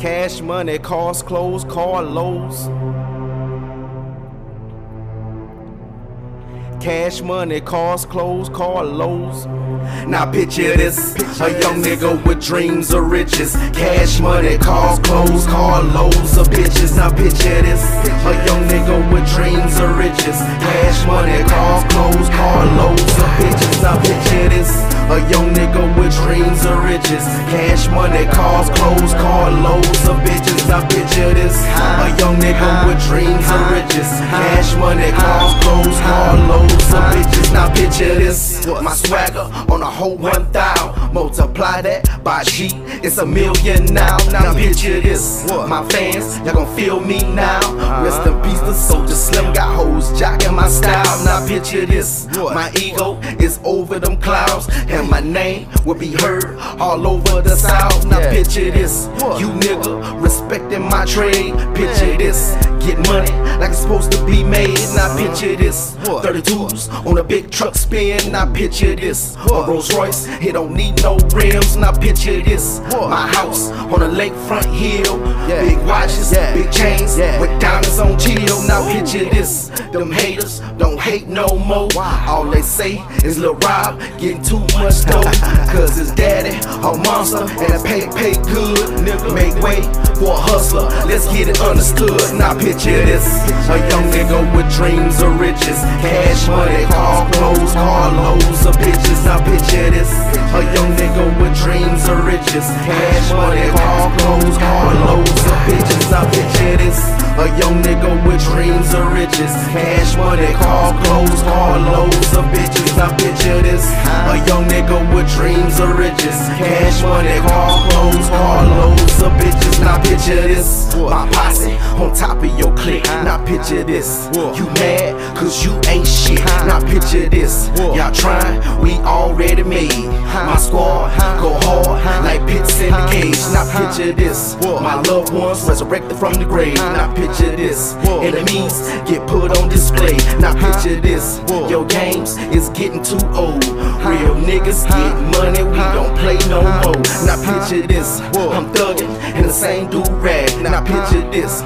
Cash money, cars, clothes, car lows. Cash money, cars, clothes, car lows. Now picture this, a young nigga with dreams of riches. Cash money, cars, clothes, car loads of bitches. Now picture this, a young nigga with dreams of riches. Cash money, cars, clothes, car loads of bitches. Now a young nigga with dreams of riches. Cash money, cars, clothes, car loads of bitches. Now picture this, a young nigga with dreams of riches. Cash money, cars, clothes, car loads of bitches. Now picture this, my swagger on a whole one thou. Multiply that by G, it's a million now. Now picture this, my fans, y'all gon' feel me now. Rest in peace, the Soulja Slim got hoes jocking my style. Now picture this, my ego is over them clouds, and my name will be heard all over the south. Now picture this, you nigga respecting my trade. Picture this, get money like it's supposed to be made. Now picture this, 32s on a big truck spin. Now picture this, a Rolls Royce, it don't need no rims. Now picture this, my house on a lakefront hill. Big watches, big chains, with diamonds on chill. Now picture this, them haters don't hate no more. All they say is Lil Rob getting too much dough. Cause his daddy a monster and a pay pay good. Nigga make way for a hustler. Let's get it understood. Now picture this, a young nigga with dreams of riches, cash money, car clothes, car loads of bitches. Now picture this, a young nigga with dreams of riches, cash money, car clothes, car loads of bitches. Now dreams of riches, cash money, car clothes, car loads of bitches. Now picture this, a young nigga with dreams of riches, cash money, car clothes, car loads of bitches. Now picture this, my posse on top of your clique. Now picture this, you mad cause you ain't shit. Now picture this, y'all trying, we already made. My squad go hard like pits in the cage. Picture this, my loved ones resurrected from the grave. Now picture this, enemies get put on display. Now picture this, your games is getting too old. Real niggas get money, we don't play no more. Now picture this, I'm thugging in the same do rag. Now picture this,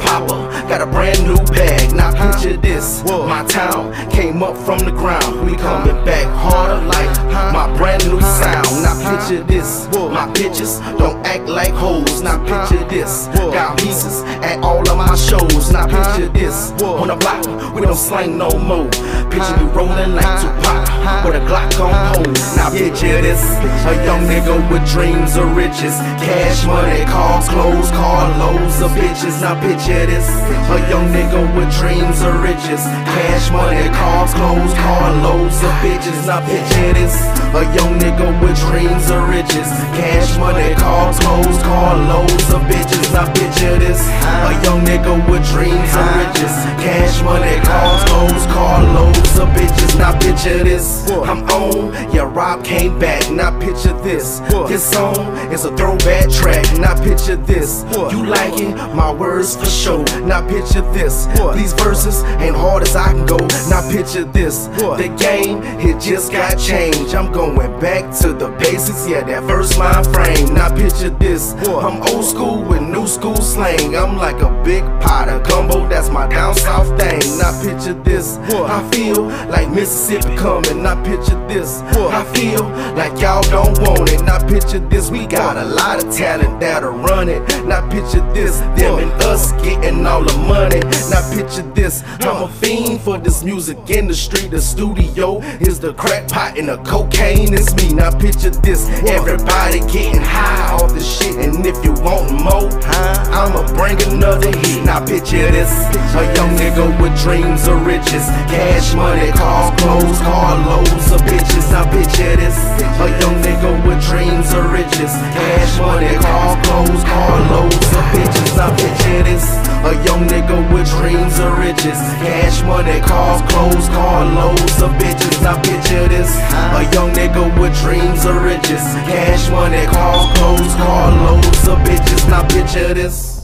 Papa got a brand new bag. Now picture this, my town came up from the ground. We coming back harder like my brand new sound. Picture this, my bitches don't act like hoes. Now picture this, got pieces at all of my shows. Now picture this, on the block we don't slang no more. Picture me rolling like Tupac with a Glock on hold. Now picture this, a young nigga with dreams of riches, cash money, cars, clothes, car loads of bitches. Now picture this, a young nigga with dreams of riches, cash money, cars, clothes, car loads of bitches. Now picture this, a young nigga with dreams of riches, cash money, cars, clothes, car loads of bitches. Now picture this, a young nigga with dreams of riches, cash money, cars, clothes, car loads of bitches. Now picture this, I'm on, yeah, Rob came back. Now picture this, this song is a throwback track. Now picture this, you like it, my words for sure. Now picture this, these verses ain't hard as I can go. Now picture this, the game, it just got changed. I'm going back to the basics, yeah, that first line frame. Now picture this, I'm old school with new school slang. I'm like a big pot of gumbo, that's my down south thing. Now picture this, I feel like Mississippi coming. Now picture this, I feel like y'all don't want it. Now picture this, we got a lot of talent that'll run it. Now picture this, them and us getting all the money. Now picture this, I'm a fiend for this music industry. The studio is the crack pot and the cocaine is me. Now picture this, everybody getting high off the shit. And if you want more, I'ma bring another hit. Now picture this, a young nigga with dreams of riches, cash money, cars, clothes, car loads of bitches. Now picture this, a young nigga with dreams of riches, cash money, cars, clothes, car loads riches, cash money, cars, clothes, car loads of bitches. Now picture this, a young nigga with dreams of riches, cash money, cars, clothes, car loads of bitches. Now picture this.